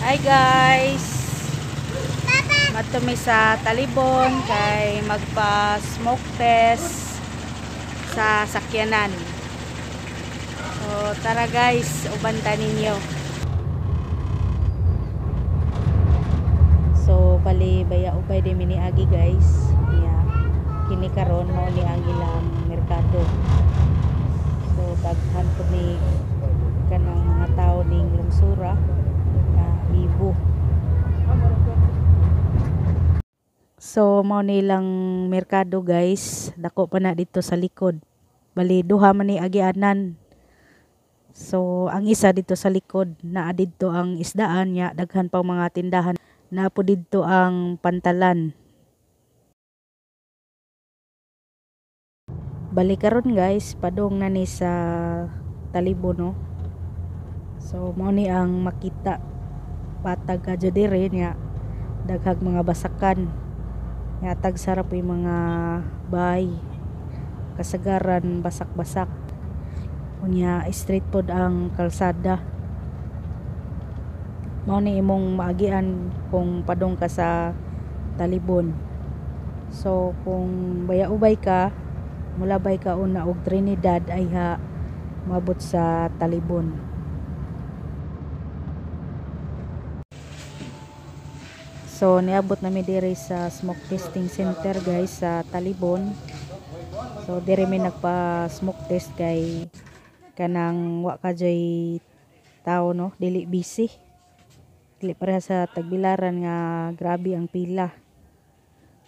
Hi guys. Madto mi sa Talibon kay magpa smoke test sa sakyanan. So tara guys, ubanta ninyo. So bali baya ubay di mini agi guys. Yeah. Kini karon mo ni ang ilang merkado. So daghan ni kanang mga tao ning lungsura na bibo. So mao nilang merkado guys, dako pa na dito sa likod. Bali duha man ni agianan. So ang isa dito sa likod naa didto ang isdaan nya daghan pang mga tindahan. Na po didto ang pantalan. Bali karon guys, padong na ni sa talibo no. So mao ni ang makita patag ka dire nya daghag mga basakan. Nya tag sarap yung mga bahay. Kasagaran basak-basak. Unya street food ang kalsada. Mao ni imong maagian kung padong ka sa Talibon. So kung baya-ubay ka, mulabay ka una og Trinidad ay ha mabot sa Talibon. So niabot nami diri sa smoke testing center guys sa Talibon. So diri mi nagpa smoke test kay kanang wa ka joy tao no, dili busy. Dili pareha sa tagbilaran nga grabe ang pila.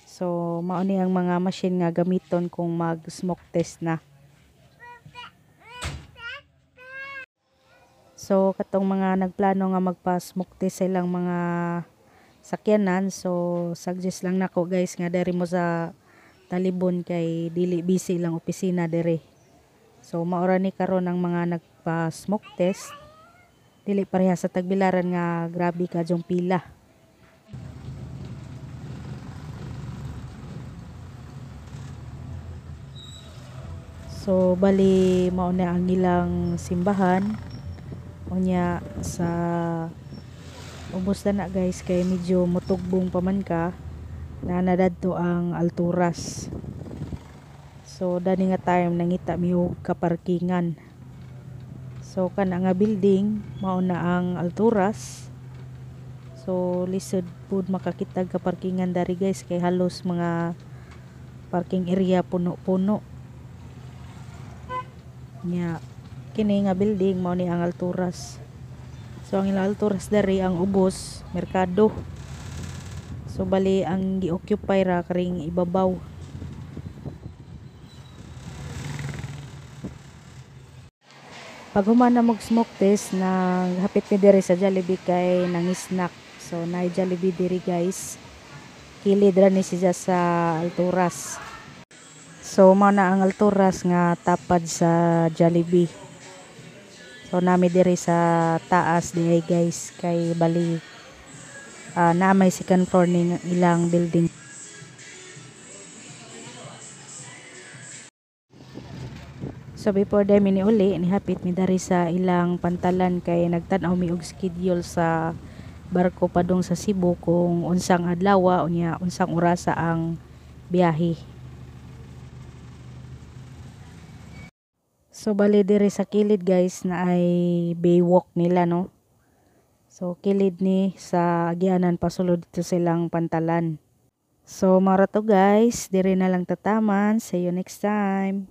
So mao ni ang mga machine nga gamiton kung mag smoke test na. So katong mga nagplano nga magpa smoke test sa ilang mga sakyanan so suggest lang nako guys nga diri mo sa Talibon kay dili busy lang opisina diri. So maura ni karon ang mga nagpa smoke test dili pareha sa tagbilaran nga grabe ka jong pila. So bali mao na ang ilang simbahan unya sa ubos na na guys kay medyo mutugbong pa man ka na nadadto ang alturas. So dani nga time nangita mi og kaparkingan so kana nga building mao na ang alturas. So lisod pud makakita kaparkingan dari guys kay halos mga parking area puno-puno. Nya kini nga building mao ni ang alturas So ang ilang alturas dari ang ubos, merkado. So bali ang gi-occupy ra karing ibabaw. Pag humana mog smoke test na hapit mi diri sa Jollibee kay nang snack. So na Jollibee diri guys. Kilid ra ni siya sa alturas. So mao na ang alturas nga tapad sa Jollibee. So nami diri sa taas diay guys kay bali uh, na may second floor ning ilang building. So before day ni uli ni hapit mi dari sa ilang pantalan kay nagtan-aw mi og schedule sa barko padung sa Cebu kung unsang adlaw unya unsang orasa ang biyahe. So bali diri sa kilid guys na ay baywalk nila no. So kilid ni sa agyanan pasulod dito silang pantalan. So mara to guys, diri na lang tataman. See you next time.